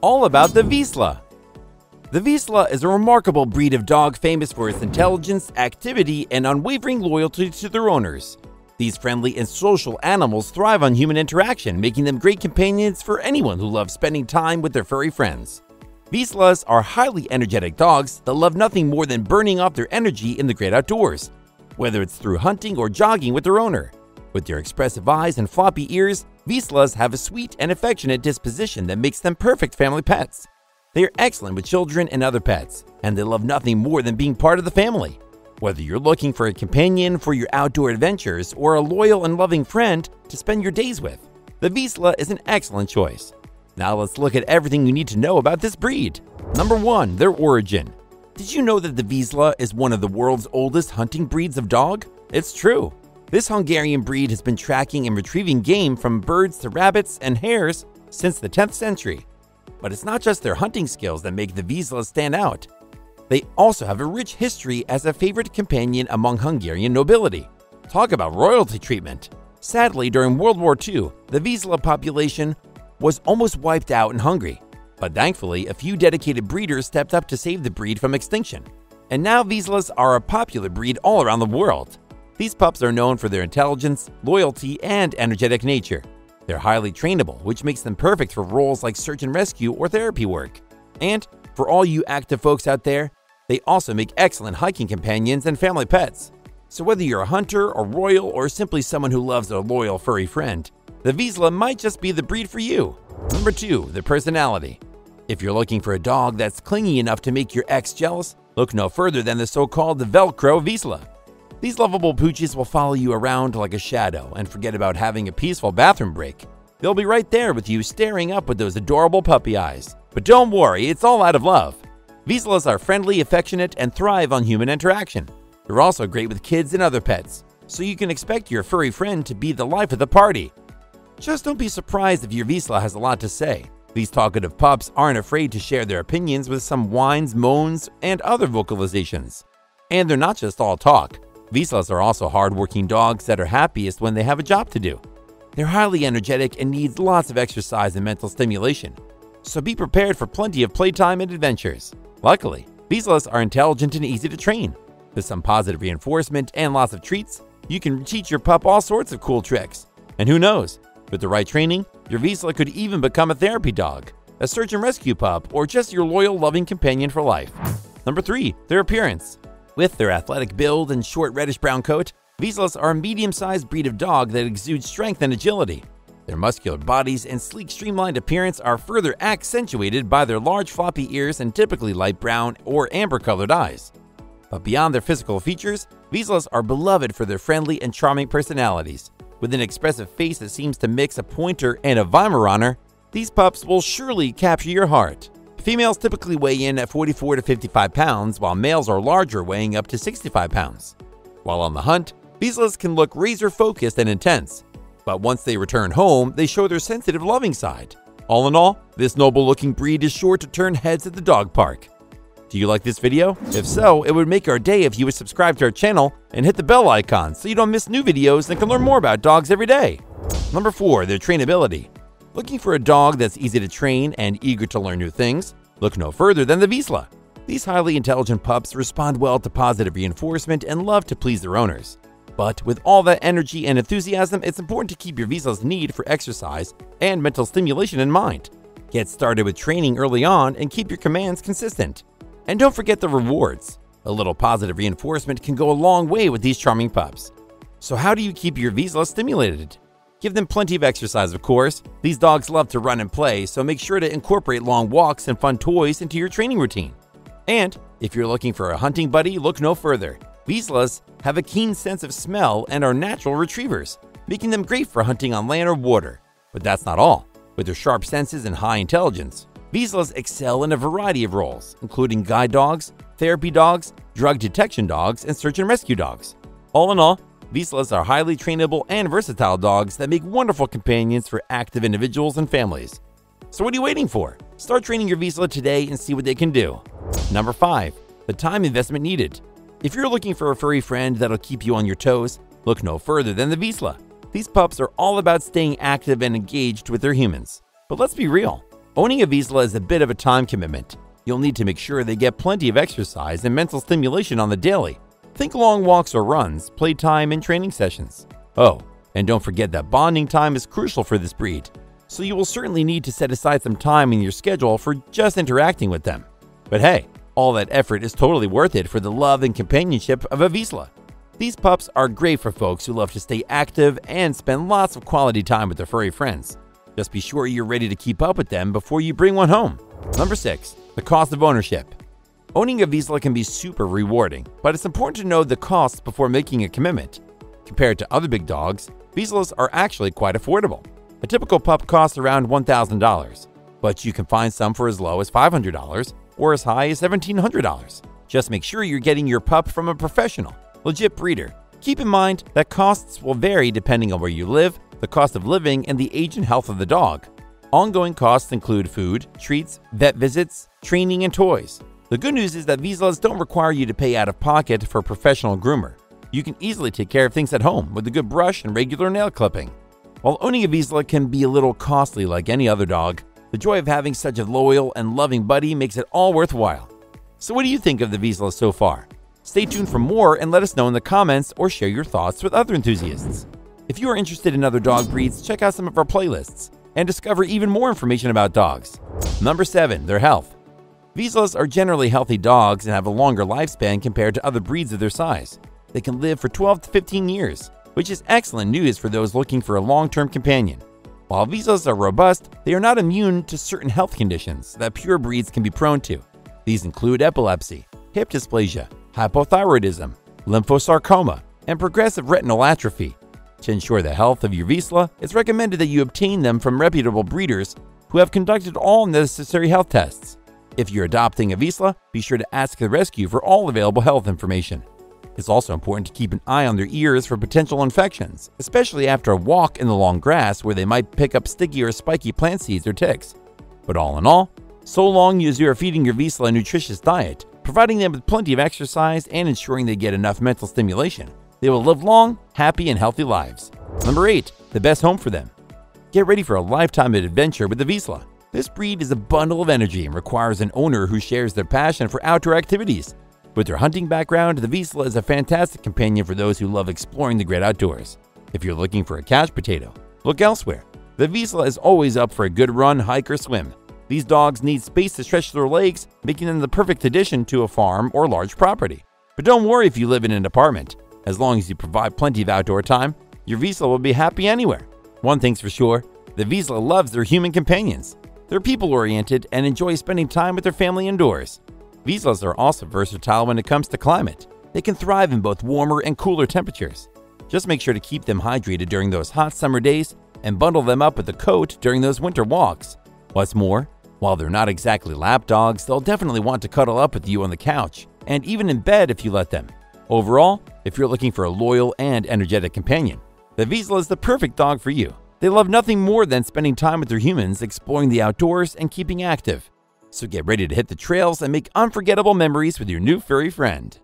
all about the Vizsla. The Vizsla is a remarkable breed of dog famous for its intelligence, activity, and unwavering loyalty to their owners. These friendly and social animals thrive on human interaction, making them great companions for anyone who loves spending time with their furry friends. Vizslas are highly energetic dogs that love nothing more than burning off their energy in the great outdoors, whether it's through hunting or jogging with their owner. With their expressive eyes and floppy ears, Vizslas have a sweet and affectionate disposition that makes them perfect family pets. They are excellent with children and other pets, and they love nothing more than being part of the family. Whether you're looking for a companion for your outdoor adventures or a loyal and loving friend to spend your days with, the Vizsla is an excellent choice. Now let's look at everything you need to know about this breed. Number 1. Their origin. Did you know that the Vizsla is one of the world's oldest hunting breeds of dog? It's true. This Hungarian breed has been tracking and retrieving game from birds to rabbits and hares since the 10th century. But it's not just their hunting skills that make the Vizsla stand out. They also have a rich history as a favorite companion among Hungarian nobility. Talk about royalty treatment. Sadly, during World War II, the Vizsla population was almost wiped out in Hungary. But thankfully, a few dedicated breeders stepped up to save the breed from extinction. And now Vizslas are a popular breed all around the world. These pups are known for their intelligence, loyalty, and energetic nature. They're highly trainable, which makes them perfect for roles like search and rescue or therapy work. And for all you active folks out there, they also make excellent hiking companions and family pets. So whether you're a hunter, a royal, or simply someone who loves a loyal furry friend, the Vizsla might just be the breed for you. Number 2. The personality. If you're looking for a dog that's clingy enough to make your ex jealous, look no further than the so-called Velcro Vizsla. These lovable pooches will follow you around like a shadow and forget about having a peaceful bathroom break. They'll be right there with you staring up with those adorable puppy eyes. But don't worry, it's all out of love. Vizslas are friendly, affectionate, and thrive on human interaction. They're also great with kids and other pets, so you can expect your furry friend to be the life of the party. Just don't be surprised if your Vizsla has a lot to say. These talkative pups aren't afraid to share their opinions with some whines, moans, and other vocalizations. And they're not just all talk. Vizslas are also hardworking dogs that are happiest when they have a job to do. They're highly energetic and needs lots of exercise and mental stimulation. So be prepared for plenty of playtime and adventures. Luckily, Vizslas are intelligent and easy to train. With some positive reinforcement and lots of treats, you can teach your pup all sorts of cool tricks. And who knows, with the right training, your Vizsla could even become a therapy dog, a search and rescue pup, or just your loyal, loving companion for life. Number 3. Their appearance. With their athletic build and short reddish brown coat, Vizslas are a medium sized breed of dog that exudes strength and agility. Their muscular bodies and sleek, streamlined appearance are further accentuated by their large, floppy ears and typically light brown or amber colored eyes. But beyond their physical features, Vizslas are beloved for their friendly and charming personalities. With an expressive face that seems to mix a pointer and a Weimaraner, these pups will surely capture your heart. Females typically weigh in at 44 to 55 pounds, while males are larger, weighing up to 65 pounds. While on the hunt, Vizslas can look razor focused and intense, but once they return home, they show their sensitive, loving side. All in all, this noble looking breed is sure to turn heads at the dog park. Do you like this video? If so, it would make our day if you would subscribe to our channel and hit the bell icon so you don't miss new videos and can learn more about dogs every day. Number 4. Their trainability. Looking for a dog that's easy to train and eager to learn new things? Look no further than the Vizsla. These highly intelligent pups respond well to positive reinforcement and love to please their owners. But with all that energy and enthusiasm, it's important to keep your Vizsla's need for exercise and mental stimulation in mind. Get started with training early on and keep your commands consistent. And don't forget the rewards. A little positive reinforcement can go a long way with these charming pups. So how do you keep your Vizsla stimulated? Give them plenty of exercise, of course. These dogs love to run and play, so make sure to incorporate long walks and fun toys into your training routine. And if you're looking for a hunting buddy, look no further. Vizslas have a keen sense of smell and are natural retrievers, making them great for hunting on land or water. But that's not all. With their sharp senses and high intelligence, Vizslas excel in a variety of roles, including guide dogs, therapy dogs, drug detection dogs, and search and rescue dogs. All in all, Vizslas are highly trainable and versatile dogs that make wonderful companions for active individuals and families. So what are you waiting for? Start training your Vizsla today and see what they can do. Number 5. The time investment needed. If you're looking for a furry friend that'll keep you on your toes, look no further than the Vizsla. These pups are all about staying active and engaged with their humans. But let's be real. Owning a Vizsla is a bit of a time commitment. You'll need to make sure they get plenty of exercise and mental stimulation on the daily. Think long walks or runs, playtime, and training sessions. Oh, and don't forget that bonding time is crucial for this breed, so you will certainly need to set aside some time in your schedule for just interacting with them. But hey, all that effort is totally worth it for the love and companionship of a Vizsla. These pups are great for folks who love to stay active and spend lots of quality time with their furry friends. Just be sure you're ready to keep up with them before you bring one home. Number 6. The cost of ownership. Owning a Vizsla can be super rewarding, but it's important to know the costs before making a commitment. Compared to other big dogs, Vizslas are actually quite affordable. A typical pup costs around $1,000, but you can find some for as low as $500 or as high as $1,700. Just make sure you're getting your pup from a professional, legit breeder. Keep in mind that costs will vary depending on where you live, the cost of living, and the age and health of the dog. Ongoing costs include food, treats, vet visits, training, and toys. The good news is that Vizslas don't require you to pay out of pocket for a professional groomer. You can easily take care of things at home with a good brush and regular nail clipping. While owning a Vizsla can be a little costly like any other dog, the joy of having such a loyal and loving buddy makes it all worthwhile. So, what do you think of the Vizsla so far? Stay tuned for more and let us know in the comments or share your thoughts with other enthusiasts. If you are interested in other dog breeds, check out some of our playlists and discover even more information about dogs. Number 7. Their health. Vizslas are generally healthy dogs and have a longer lifespan compared to other breeds of their size. They can live for 12 to 15 years, which is excellent news for those looking for a long term companion. While Vizslas are robust, they are not immune to certain health conditions that pure breeds can be prone to. These include epilepsy, hip dysplasia, hypothyroidism, lymphosarcoma, and progressive retinal atrophy. To ensure the health of your Vizsla, it's recommended that you obtain them from reputable breeders who have conducted all necessary health tests. If you're adopting a Vizsla, be sure to ask the rescue for all available health information. It's also important to keep an eye on their ears for potential infections, especially after a walk in the long grass where they might pick up sticky or spiky plant seeds or ticks. But all in all, so long as you are feeding your Vizsla a nutritious diet, providing them with plenty of exercise, and ensuring they get enough mental stimulation, they will live long, happy, and healthy lives. Number 8. The best home for them. Get ready for a lifetime of adventure with the Vizsla. This breed is a bundle of energy and requires an owner who shares their passion for outdoor activities. With their hunting background, the Vizsla is a fantastic companion for those who love exploring the great outdoors. If you're looking for a couch potato, look elsewhere. The Vizsla is always up for a good run, hike, or swim. These dogs need space to stretch their legs, making them the perfect addition to a farm or large property. But don't worry if you live in an apartment. As long as you provide plenty of outdoor time, your Vizsla will be happy anywhere. One thing's for sure the Vizsla loves their human companions. They're people oriented and enjoy spending time with their family indoors. Vizslas are also versatile when it comes to climate. They can thrive in both warmer and cooler temperatures. Just make sure to keep them hydrated during those hot summer days and bundle them up with a coat during those winter walks. What's more, while they're not exactly lap dogs, they'll definitely want to cuddle up with you on the couch and even in bed if you let them. Overall, if you're looking for a loyal and energetic companion, the Vizsla is the perfect dog for you. They love nothing more than spending time with their humans, exploring the outdoors, and keeping active. So get ready to hit the trails and make unforgettable memories with your new furry friend.